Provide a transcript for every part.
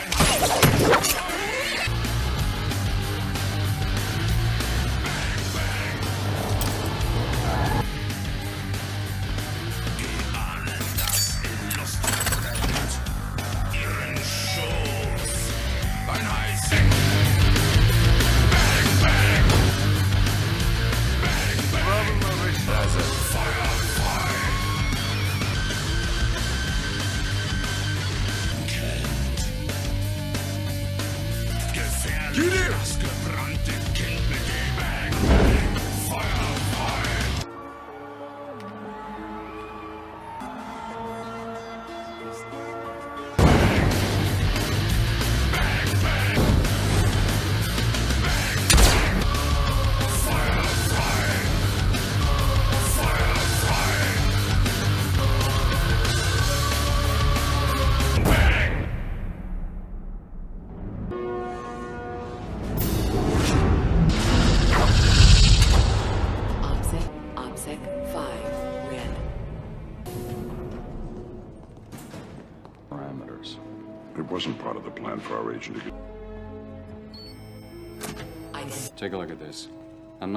Fine.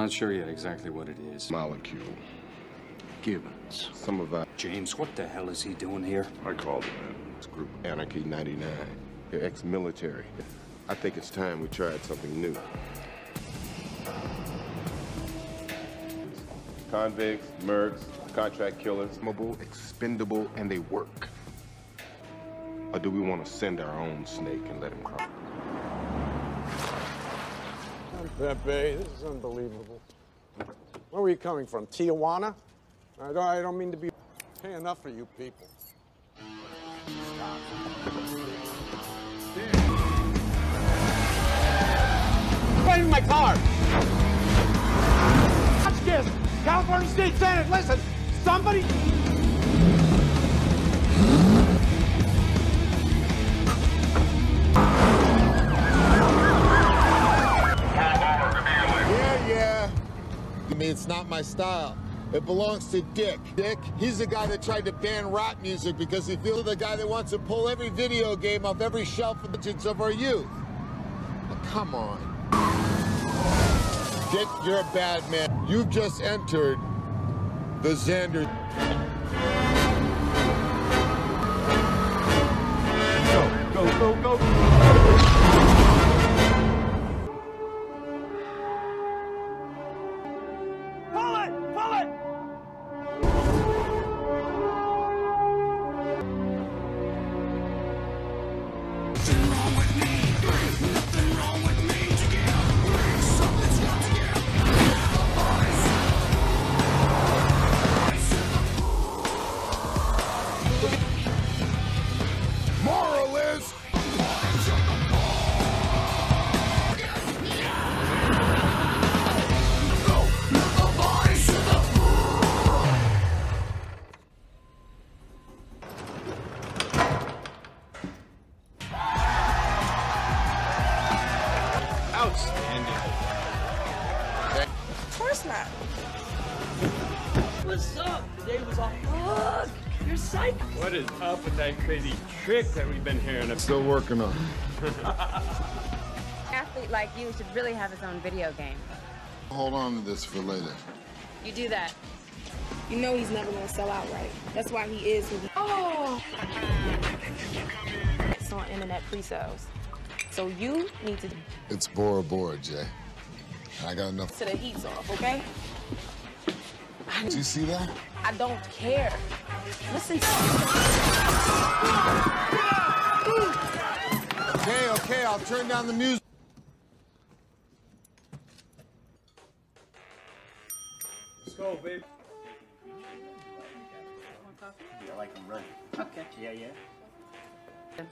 Not sure yet exactly what it is. molecule. Gibbons. Some of our James, what the hell is he doing here? I called him in. group Anarchy 99. They're ex-military. I think it's time we tried something new. Convicts, mercs, contract killers, mobile, expendable, and they work. Or do we want to send our own snake and let him crawl? Pepe, this is unbelievable. Where were you coming from? Tijuana? I don't, I don't mean to be pay enough for you people. Right in my car! Watch this! California State Senate, listen! Somebody... Mean, it's not my style. It belongs to Dick. Dick, he's the guy that tried to ban rap music because he feels the guy that wants to pull every video game off every shelf of the kids of our youth. Come on. Dick, you're a bad man. You've just entered the Xander. Go, go, go, go! Working on. athlete like you should really have his own video game. Hold on to this for later. You do that. You know he's never gonna sell out right. That's why he is who he Oh It's on internet pre-sales. So you need to It's Bora Bora, Jay. I got enough. So the heat's off, okay? Do you see that? I don't care. Listen to Okay, okay, I'll turn down the music. Let's go, baby. I like them running. Okay. Yeah, yeah.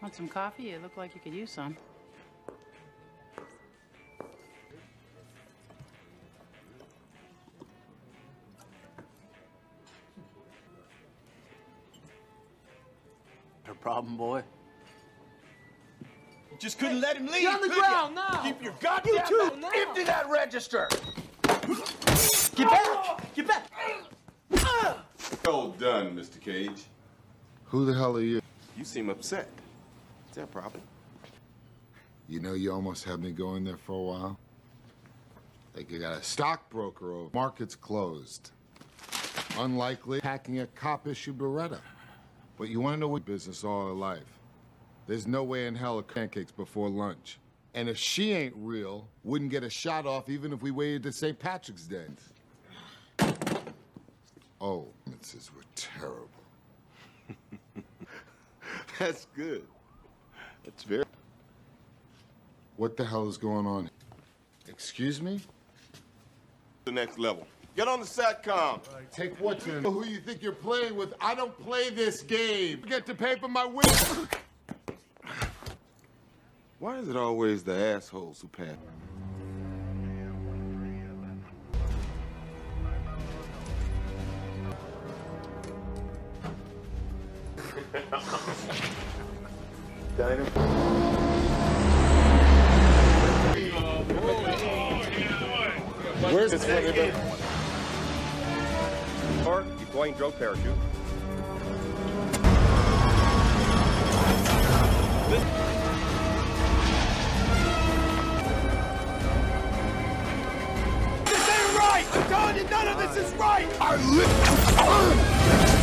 Want some coffee? It looked like you could use some. Her problem, boy. You just couldn't let him leave. Get on the could ground ya? now. Keep your goddamn You two, mouth now. empty that register. Get back! Get back! Well done, Mr. Cage. Who the hell are you? You seem upset. Is that a problem? You know, you almost had me going there for a while. Like you got a stockbroker over. Market's closed. Unlikely packing a cop issue Beretta. But you want to know what business all her life? There's no way in hell of pancakes before lunch. And if she ain't real, wouldn't get a shot off even if we waited to St. Patrick's Day. Oh, misses were terrible. That's good. That's very. What the hell is going on? Excuse me? The next level. Get on the satcom. Take what who you think you're playing with? I don't play this game. Get to pay for my win. Why is it always the assholes who pass? Where's this funny Or deploying drone parachute. Right! I'm telling you, none of this is right! I live.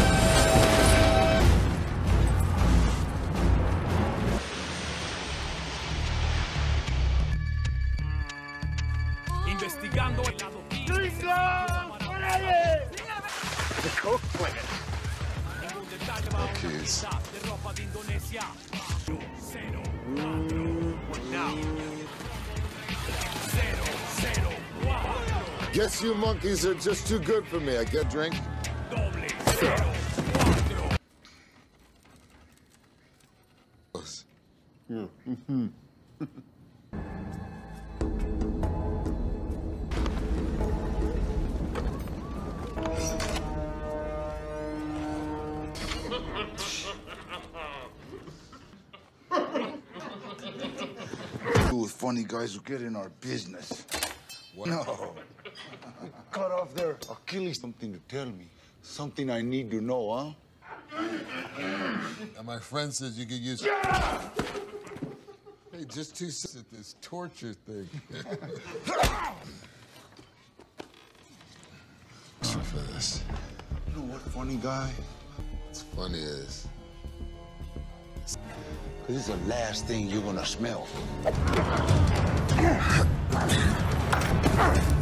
You monkeys are just too good for me. I get drink. Cero, cuatro. with funny guys who get in our business. No. Cut off their Achilles. Something to tell me. Something I need to know, huh? And my friend says you could use. Hey, just two sits at this torture thing. for this. You know what, funny guy? What's funny is Because it's the last thing you're gonna smell.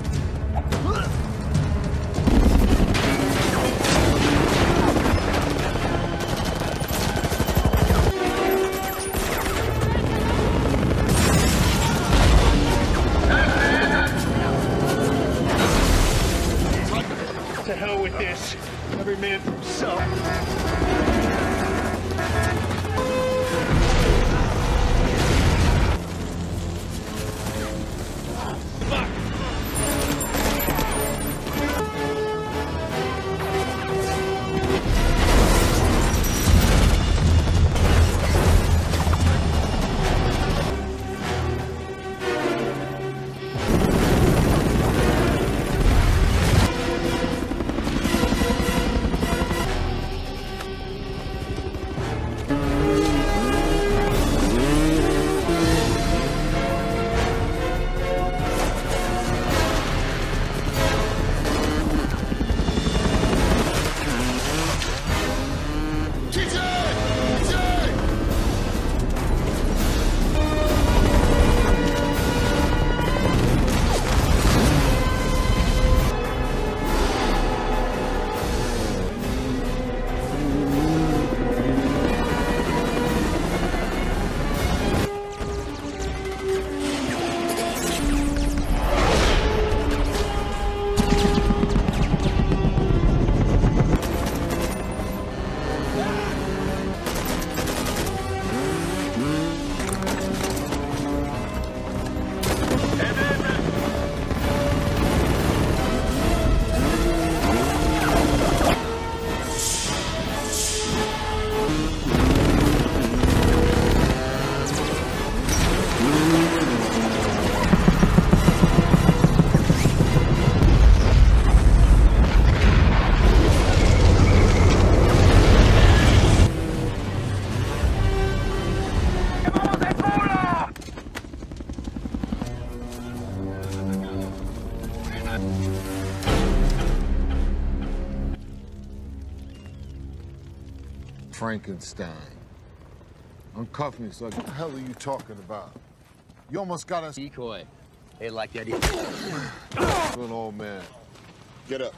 Frankenstein. Uncuff me, so what the hell are you talking about? You almost got us. Decoy. They like that. Good old man. Get up.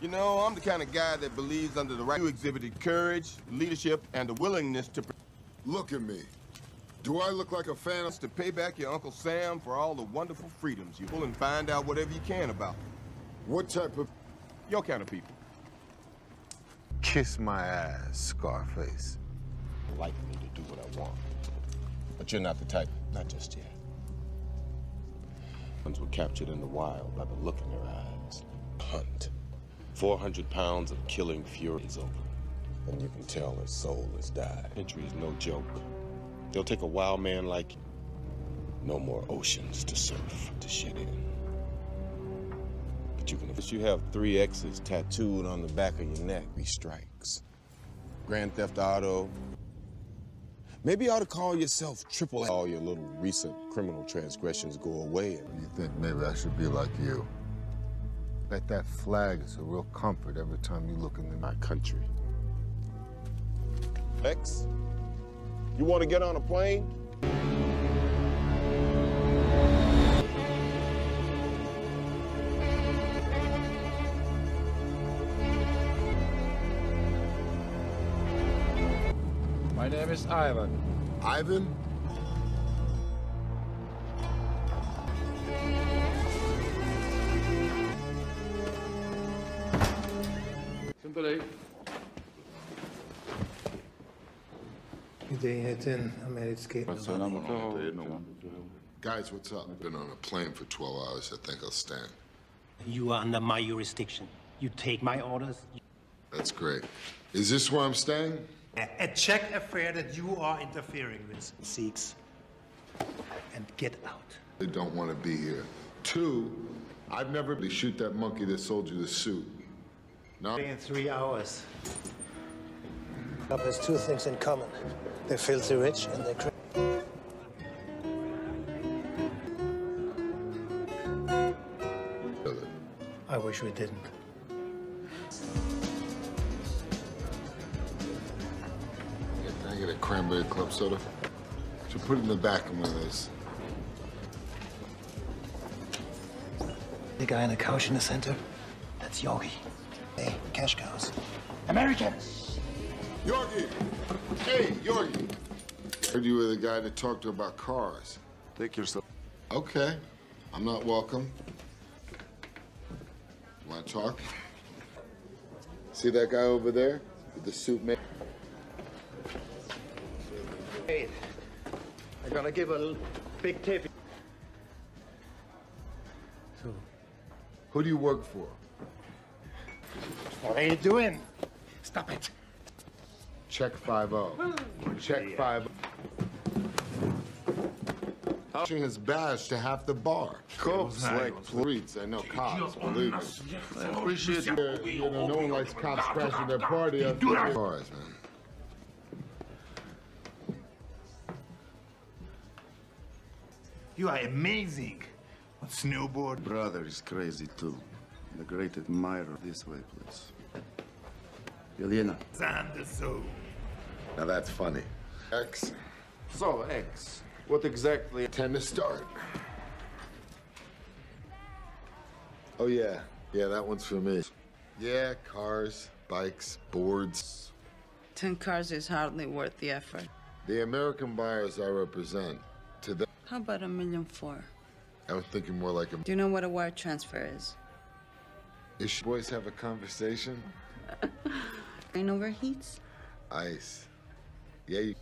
You know, I'm the kind of guy that believes under the right you exhibited courage, leadership, and the willingness to Look at me. Do I look like a fan to pay back your Uncle Sam for all the wonderful freedoms you pull and find out whatever you can about them. What type of... Your kind of people. Kiss my ass, Scarface. Like me to do what I want. But you're not the type. Not just yet. Ones were captured in the wild by the look in their eyes. Hunt. 400 pounds of killing fury is over. And you can tell their soul has died. Entry is no joke. They'll take a wild man like you. No more oceans to surf, to shit in. But you can, if you have three X's tattooed on the back of your neck, be strikes. Grand Theft Auto. Maybe you ought to call yourself Triple A. All your little recent criminal transgressions go away. And You think maybe I should be like you? Bet that flag is a real comfort every time you look into my country. X, you want to get on a plane? Is Ivan. Ivan? Simply. Hidayetin americký. Oh. Guys, what's up? I've been on a plane for 12 hours. I think I'll stand. You are under my jurisdiction. You take my orders. That's great. Is this where I'm staying? A, a Czech affair that you are interfering with, Seeks. And get out. They don't want to be here. Two, I've never really shoot that monkey that sold you the suit. No? In three hours. Club has two things in common. They're filthy rich and they're crazy. I wish we didn't. Cranberry club soda? So put it in the back of one of those. The guy on the couch in the center? That's Yorgi. Hey, cash cows. Americans! Yorgi! Hey, Yorgi! Heard you were the guy that talked to about cars. Take yourself. Okay. I'm not welcome. Want to talk? See that guy over there with the suit man? I'm gonna give a big tip. So, Who do you work for? What are you doing? Stop it. Check 5-0. Check 5 Touching his badge to half the bar. Cops like streets. I know cops, believe me. I appreciate you. You know, no one likes cops crashing their party up cars, man. You are amazing. On snowboard. Brother is crazy too. The great admirer of this way, please. Yelena. Sanderson. Now that's funny. X. So, X, what exactly? Ten to start. Oh, yeah. Yeah, that one's for me. Yeah, cars, bikes, boards. Ten cars is hardly worth the effort. The American buyers I represent, to them, How about a million four? I was thinking more like a. Do you know what a wire transfer is? Ish boys have a conversation? Brain overheats? Ice. Yeah, you.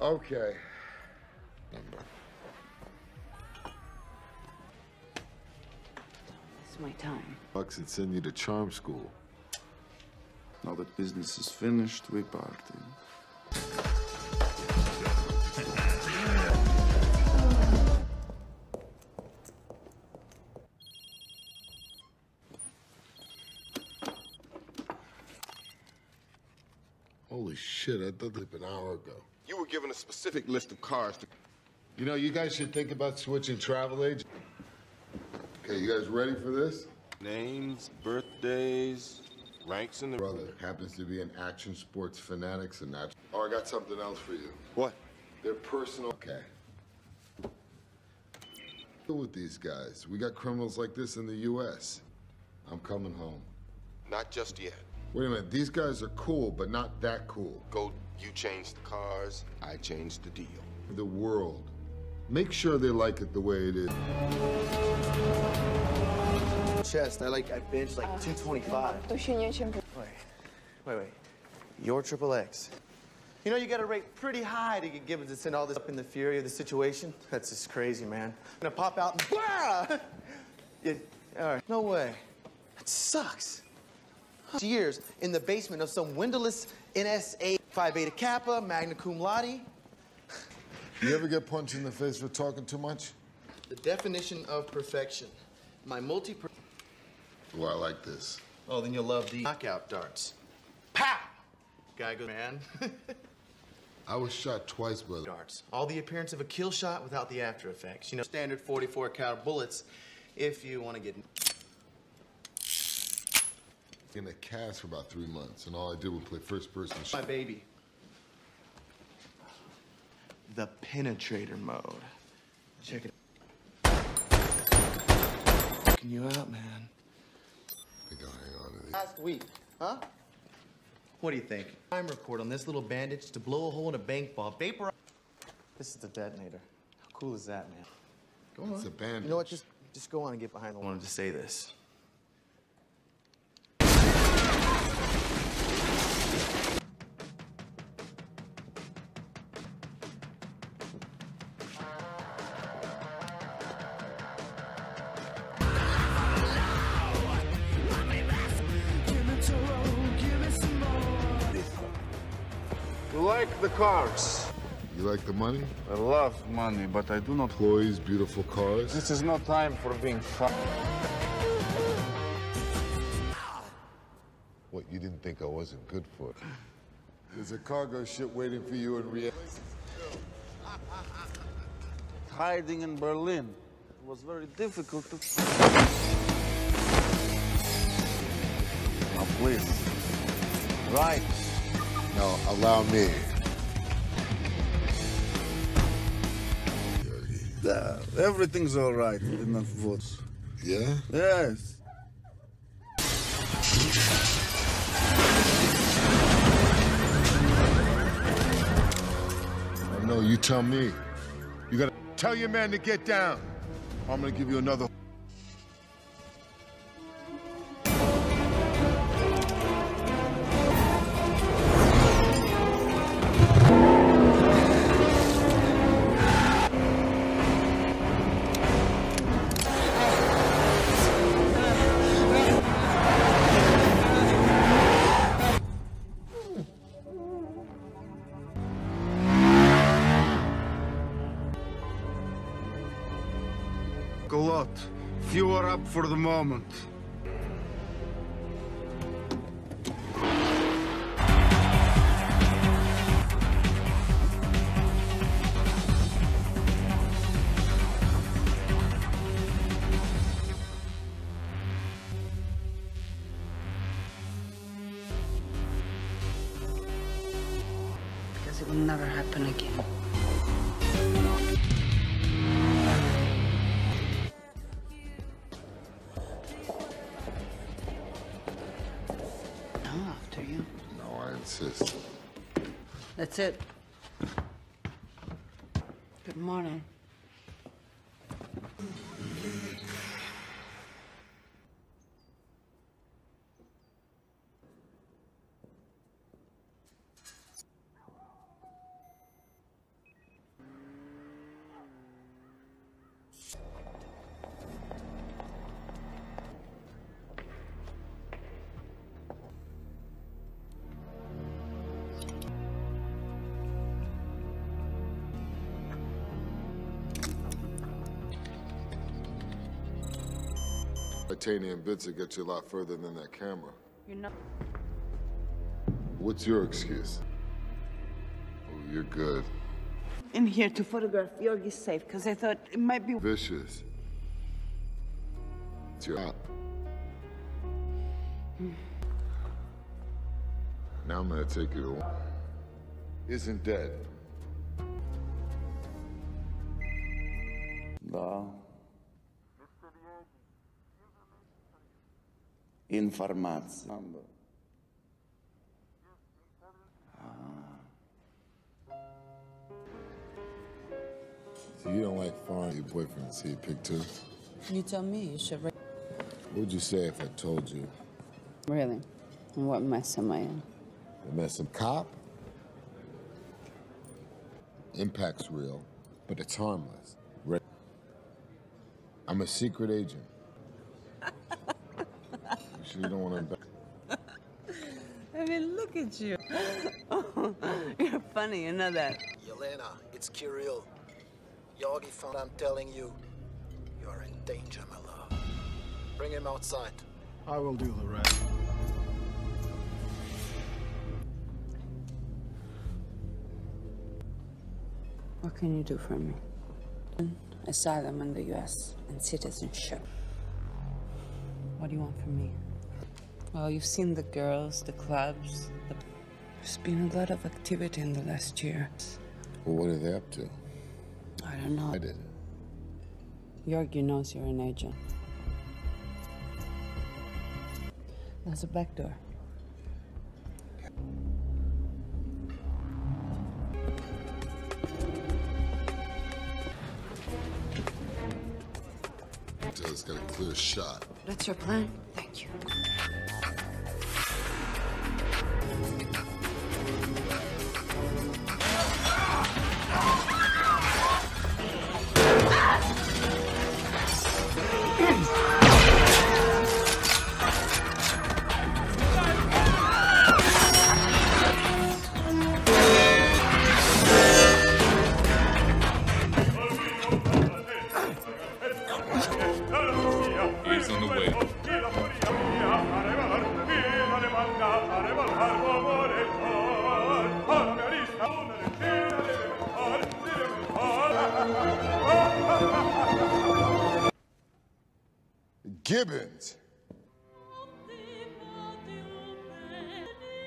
Okay. Number. It's my time. Bucks would send you to charm school. Now that business is finished, we party. Shit, I thought that an hour ago. You were given a specific list of cars to. You know, you guys should think about switching travel agents. Okay, you guys ready for this? Names, birthdays, Ranks in the brother happens to be an action sports fanatics and that. Oh, I got something else for you. What? They're personal. Okay. Deal with these guys. We got criminals like this in the U.S. I'm coming home. Not just yet. Wait a minute. These guys are cool, but not that cool. Go, you change the cars, I change the deal. The world. Make sure they like it the way it is. Chest, I like, I bench like 225. To się nie cię... Wait, wait, wait. Your triple X. You know you gotta rate pretty high to get Gibbons to send all this up in the fury of the situation? That's just crazy, man. I'm gonna pop out and blah! Yeah, all right, no way. That sucks. Years in the basement of some windowless NSA Phi Beta Kappa, magna cum laude. You ever get punched in the face for talking too much? The definition of perfection. My multi. Well, oh, I like this. Oh, then you'll love the knockout darts. Pow! Guy goes, man. I was shot twice, brother. darts. All the appearance of a kill shot without the after effects. You know, standard 44 caliber bullets if you want to get. In a cast for about three months, and all I did was play first person. My baby. The penetrator mode. Check it. Checking you out, man. I think I'll hang on to these. Last week, huh? What do you think? Time report on this little bandage to blow a hole in a bank ball. Vapor. This is the detonator. How cool is that, man? Go on. It's a bandage. You know what? Just, just go on and get behind. I wanted to say this. Cars? You like the money? I love money, but I do not. Employees, beautiful cars. This is not time for being fun. What, you didn't think I wasn't good for it? There's a cargo ship waiting for you in Riyadh. Hiding in Berlin. It was very difficult to. Now, please. Right. Now, allow me. Yeah, everything's all right with enough votes. Yeah? Yes. Oh, no, you tell me. You gotta tell your man to get down. I'm gonna give you another. For the moment. Now after you. No, I insist. That's it. Good morning. Titanium bits will get you a lot further than that camera. You're not. What's your excuse? Oh, you're good. in here to photograph Yorgi's safe because I thought it might be. Vicious. It's your op. Now I'm gonna take you to isn't dead. Informații. So ah. you don't like foreign your boyfriend to see you pick two? You tell me. You should. What would you say if I told you really? And what mess am I in? the mess of cop? Impact's real, but it's harmless. I'm a secret agent. You you don't want to? I mean, look at you. You're funny. You know that. Yelena, it's Kirill. Yorgi found I'm telling you. You're in danger, my love. Bring him outside. I will do the rest. What can you do for me? Asylum in the U.S. and citizenship. What do you want from me? Well, you've seen the girls, the clubs. The... There's been a lot of activity in the last year. Well, what are they up to? I don't know. I didn't. Yorgi knows you're an agent. There's a back door. It's got a clear shot. That's your plan?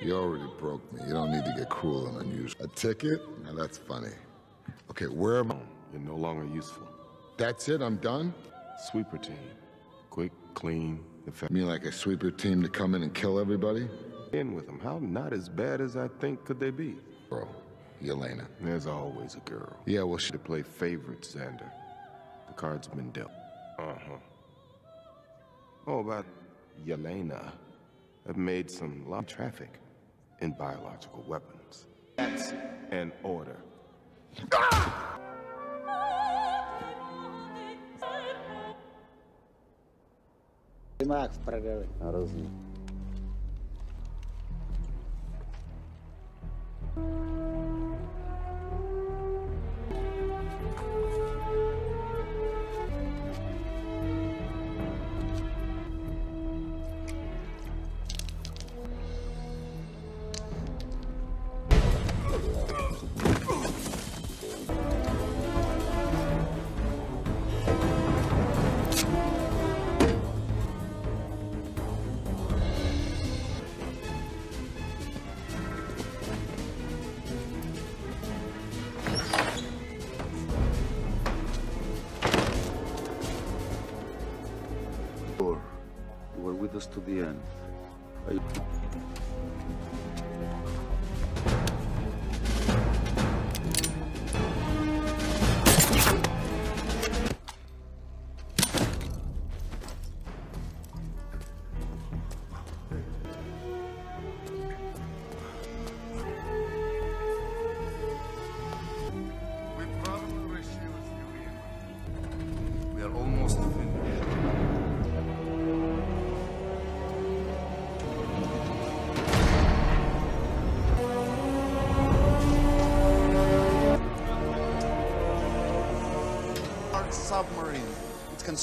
You already broke me. You don't need to get cruel and unusual. A ticket? Now that's funny. Okay, where am I? You're no longer useful. That's it? I'm done? Sweeper team. Quick, clean, effective. You mean like a sweeper team to come in and kill everybody? In with them. How not as bad as I think could they be? Bro, Yelena. There's always a girl. Yeah, well, she... To play favorite, Xander. The card's been dealt. Uh-huh. Oh, about Yelena. I've made some lot of traffic in biological weapons. That's an order. Макс, проговори. Разумно. You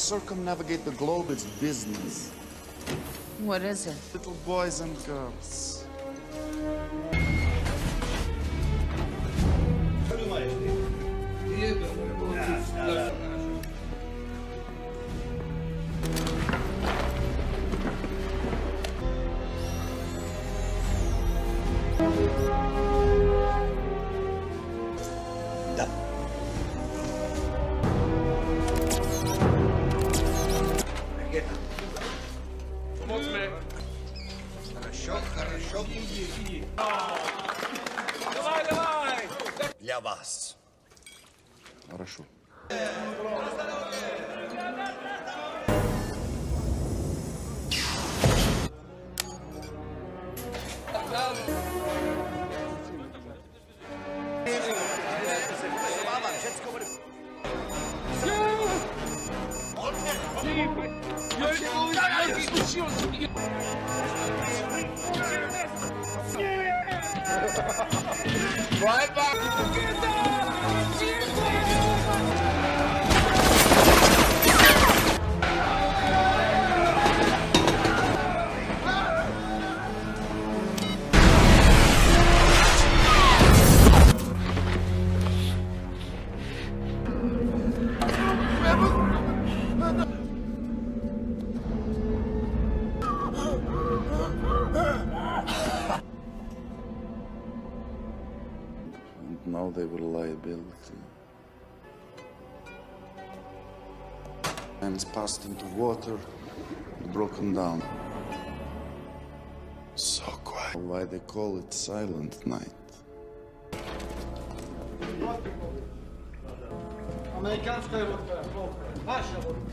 Circumnavigate the globe. It's business. What is it? Little boys and girls. Hands passed into water, broken down. So quiet. Why they call it Silent Night? Американская водка, плохо. Наша водка.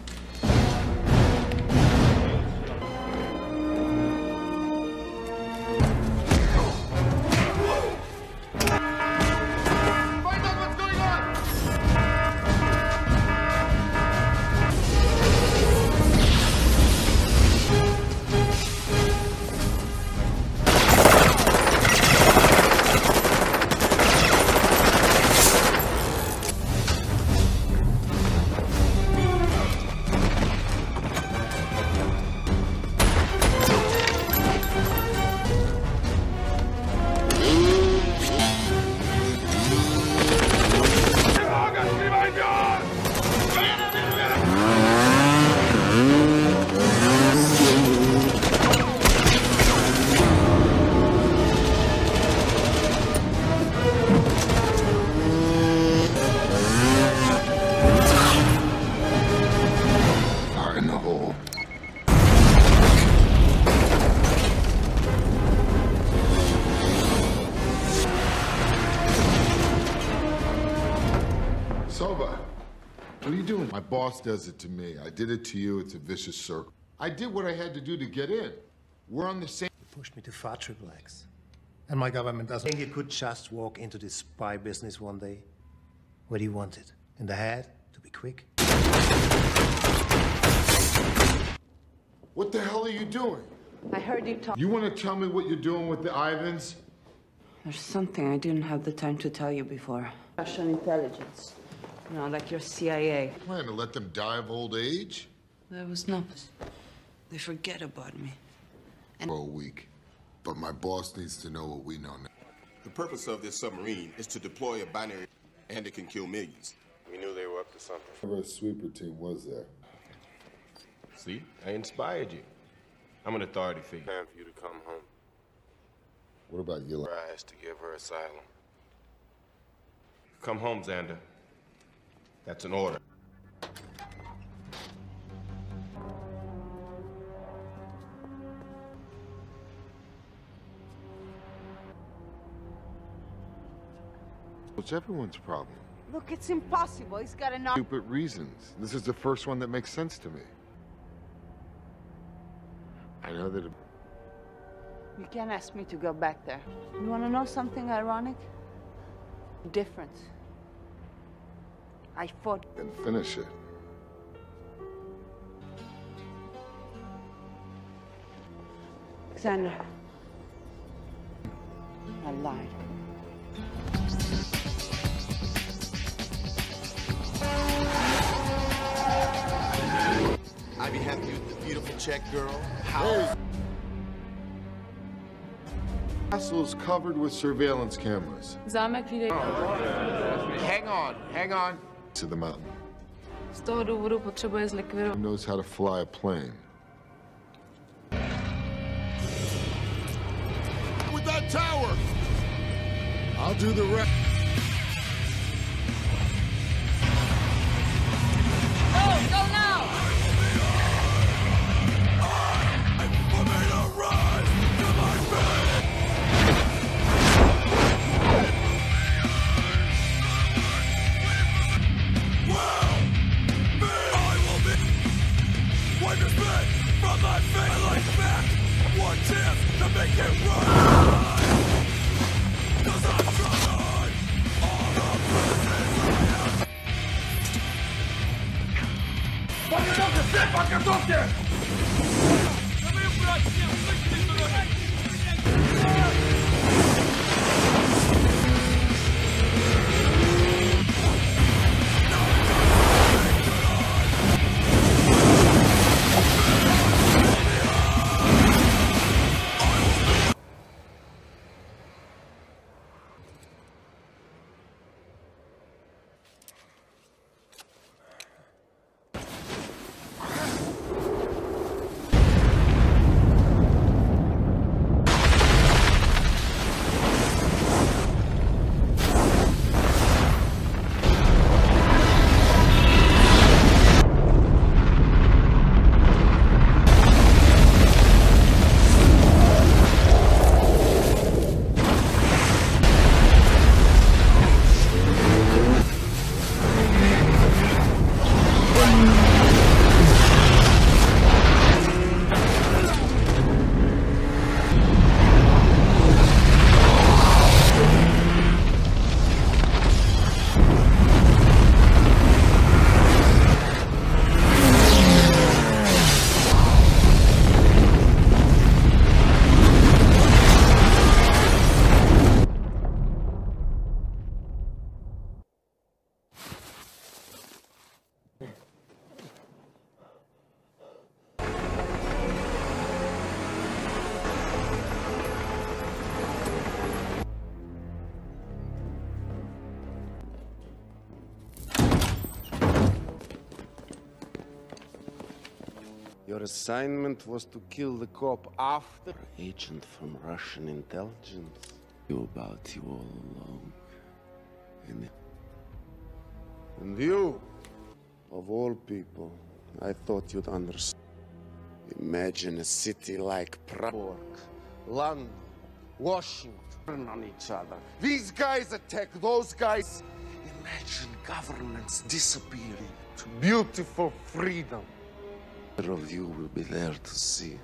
Boss does it to me. I did it to you. It's a vicious circle. I did what I had to do to get in. We're on the same. You pushed me to far triple X. And my government doesn't think you could just walk into this spy business one day. What do you want it? In the head? To be quick? What the hell are you doing? I heard you talk. You want to tell me what you're doing with the Ivans? There's something I didn't have the time to tell you before. Russian intelligence. You know, like your CIA. Plan to let them die of old age? There was no. They forget about me. And For a week. But my boss needs to know what we know now. The purpose of this submarine is to deploy a binary and it can kill millions. We knew they were up to something. Never a sweeper team was there. See, I inspired you. I'm an authority figure. Time for you to come home. What about you? Rise to give her asylum. Come home, Xander. That's an order. It's everyone's problem. Look, it's impossible. He's got enough. Stupid reasons. This is the first one that makes sense to me. I know that. It... You can't ask me to go back there. You want to know something ironic? Different. I fought. Then finish it. Xander. I lied. I'd be happy with the beautiful Czech girl. How? Castle is covered with surveillance cameras. Hang on, hang on. To the mountain. z toho důvodu potřebuje zlikvidovat. Who knows how to fly a plane? With that tower! I'll do the rest. Подготовьте всех, подготовьте! Your assignment was to kill the cop after agent from Russian intelligence. Knew about you all along. And, and you, of all people, I thought you'd understand. Imagine a city like Prague, London, Washington on each other. These guys attack those guys. Imagine governments disappearing to beautiful freedom. Of you will be there to see.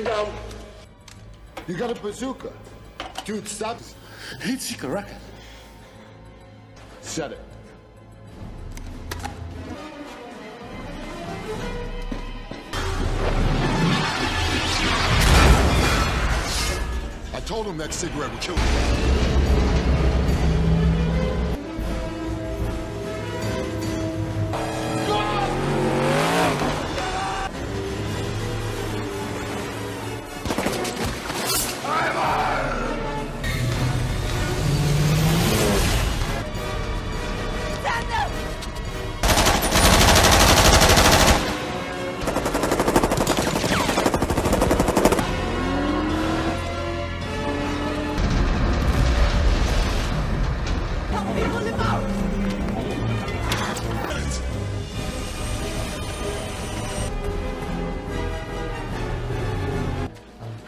Down. You got a bazooka. Dude, stop. He'd seek a record. Shut it. I told him that cigarette would kill him.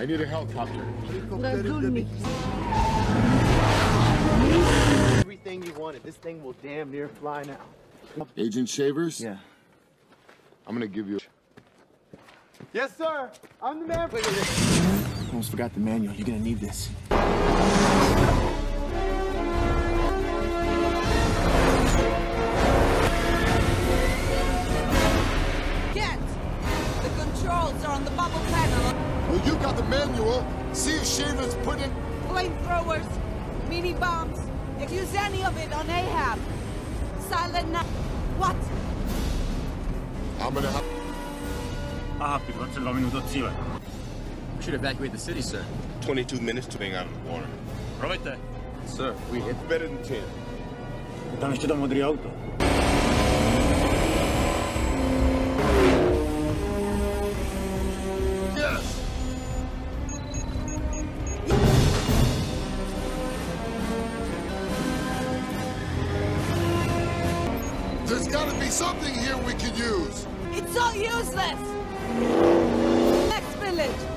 I need a helicopter. Everything you wanted. This thing will damn near fly now. Agent Shavers? Yeah. I'm gonna give you. Yes, sir. I'm the man. Wait, wait, wait. Almost forgot the manual. You're gonna need this. Get! The controls are on the bubble panel. Well, you got the manual. See if Shavers put in. Flamethrowers, mini bombs. If you use any of it on Ahab. Silent night. What? I'm gonna have. Ah, più 22 minuto zio. We should evacuate the city, sir. 22 minutes to being out of the water. Provete. Sir, we hit. Better than 10. Tam ještě tam modrý auto. Something here we could use. It's all useless! Next village!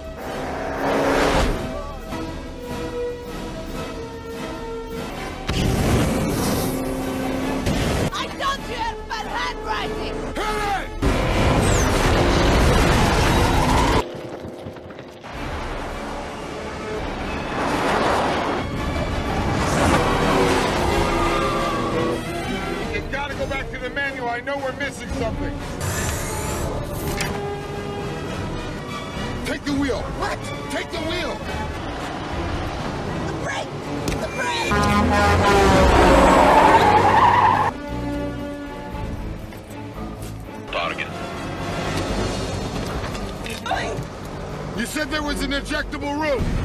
An ejectable room.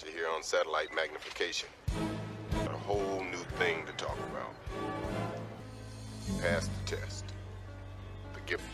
you here on satellite magnification. Got a whole new thing to talk about. Pass the test. The gift.